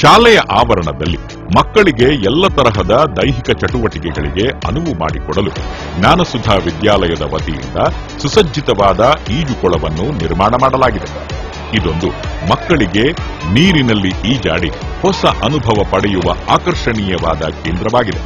ಶಾಲೆಯ ಆವರಣದಲ್ಲಿ ಮಕ್ಕಳಿಗೆ ಎಲ್ಲ ತರಹದ ದೈಹಿಕ ಚಟುವಟಿಕೆಗಳಿಗೆ ಅನುವು ಮಾಡಿಕೊಡಲು ಜ್ಞಾನಸುಧಾ ವಿದ್ಯಾಲಯದ ವತಿಯಿಂದ ಸುಸಜ್ಜಿತವಾದ ಈಜುಕೊಳವನ್ನು ನಿರ್ಮಾಣ ಮಾಡಲಾಗಿದೆ. ಇದೊಂದು ಮಕ್ಕಳಿಗೆ ನೀರಿನಲ್ಲಿ ಈಜಾಡಿ ಹೊಸ ಅನುಭವ ಪಡೆಯುವ ಆಕರ್ಷಣೀಯವಾದ ಕೇಂದ್ರವಾಗಿದೆ.